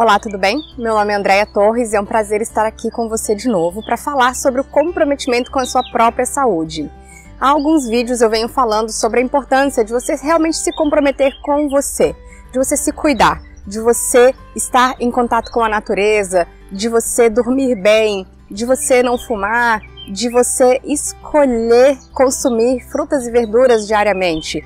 Olá, tudo bem? Meu nome é Andréia Torres e é um prazer estar aqui com você de novo para falar sobre o comprometimento com a sua própria saúde. Há alguns vídeos eu venho falando sobre a importância de você realmente se comprometer com você, de você se cuidar, de você estar em contato com a natureza, de você dormir bem, de você não fumar, de você escolher consumir frutas e verduras diariamente.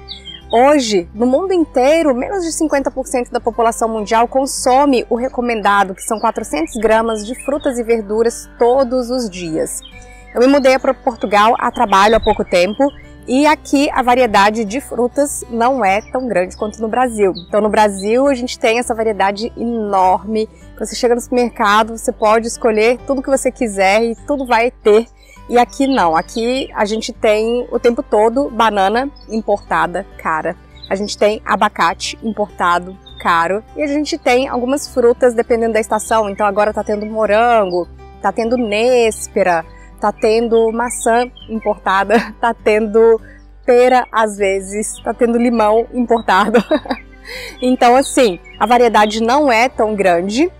Hoje, no mundo inteiro, menos de 50% da população mundial consome o recomendado, que são 400 gramas de frutas e verduras todos os dias. Eu me mudei para Portugal a trabalho há pouco tempo e aqui a variedade de frutas não é tão grande quanto no Brasil. Então no Brasil a gente tem essa variedade enorme. Você chega no supermercado, você pode escolher tudo que você quiser e tudo vai ter e aqui não, aqui a gente tem o tempo todo banana importada cara. A gente tem abacate importado caro e a gente tem algumas frutas dependendo da estação. Então agora tá tendo morango, tá tendo néspera, tá tendo maçã importada, tá tendo pera às vezes, tá tendo limão importado. então assim, a variedade não é tão grande.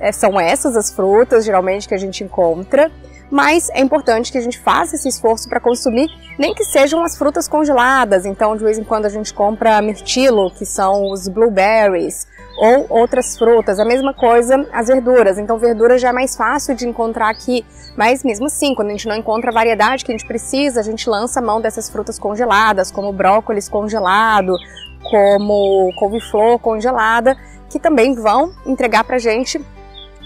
É, são essas as frutas geralmente que a gente encontra mas é importante que a gente faça esse esforço para consumir, nem que sejam as frutas congeladas. Então, de vez em quando a gente compra mirtilo, que são os blueberries, ou outras frutas. A mesma coisa as verduras. Então, verdura já é mais fácil de encontrar aqui, mas mesmo assim, quando a gente não encontra a variedade que a gente precisa, a gente lança mão dessas frutas congeladas, como brócolis congelado, como couve-flor congelada, que também vão entregar para a gente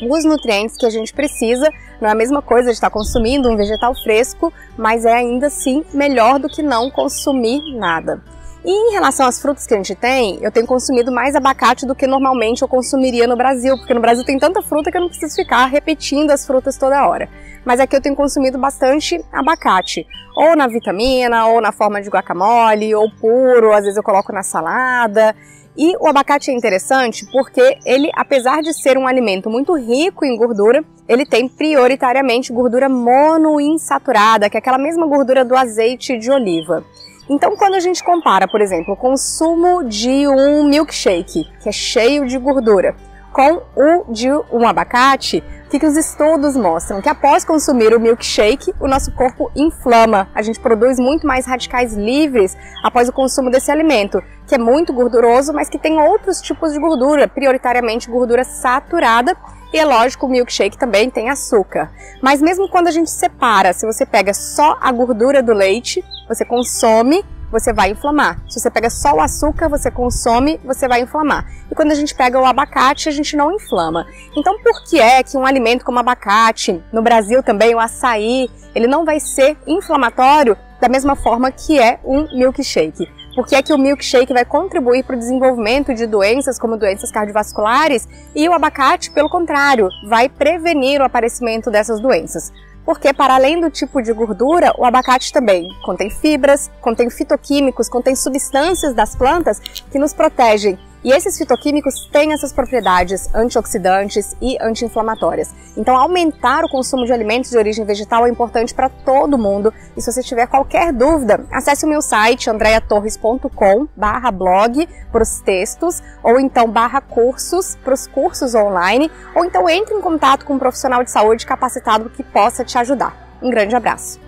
os nutrientes que a gente precisa. Não é a mesma coisa de estar consumindo um vegetal fresco, mas é ainda assim melhor do que não consumir nada. E em relação às frutas que a gente tem, eu tenho consumido mais abacate do que normalmente eu consumiria no Brasil, porque no Brasil tem tanta fruta que eu não preciso ficar repetindo as frutas toda hora. Mas aqui eu tenho consumido bastante abacate, ou na vitamina, ou na forma de guacamole, ou puro, às vezes eu coloco na salada. E o abacate é interessante porque ele, apesar de ser um alimento muito rico em gordura, ele tem prioritariamente gordura monoinsaturada, que é aquela mesma gordura do azeite de oliva. Então, quando a gente compara, por exemplo, o consumo de um milkshake, que é cheio de gordura, com o de um abacate, o que, que os estudos mostram? Que após consumir o milkshake, o nosso corpo inflama. A gente produz muito mais radicais livres após o consumo desse alimento, que é muito gorduroso, mas que tem outros tipos de gordura, prioritariamente gordura saturada. E é lógico, o milkshake também tem açúcar. Mas mesmo quando a gente separa, se você pega só a gordura do leite, você consome você vai inflamar. Se você pega só o açúcar, você consome, você vai inflamar. E quando a gente pega o abacate, a gente não inflama. Então, por que é que um alimento como abacate, no Brasil também o açaí, ele não vai ser inflamatório da mesma forma que é um milkshake? Por que é que o milkshake vai contribuir para o desenvolvimento de doenças como doenças cardiovasculares e o abacate, pelo contrário, vai prevenir o aparecimento dessas doenças? Porque para além do tipo de gordura, o abacate também contém fibras, contém fitoquímicos, contém substâncias das plantas que nos protegem e esses fitoquímicos têm essas propriedades antioxidantes e anti-inflamatórias. Então, aumentar o consumo de alimentos de origem vegetal é importante para todo mundo. E se você tiver qualquer dúvida, acesse o meu site andreatorres.com/blog para os textos, ou então barra cursos para os cursos online, ou então entre em contato com um profissional de saúde capacitado que possa te ajudar. Um grande abraço.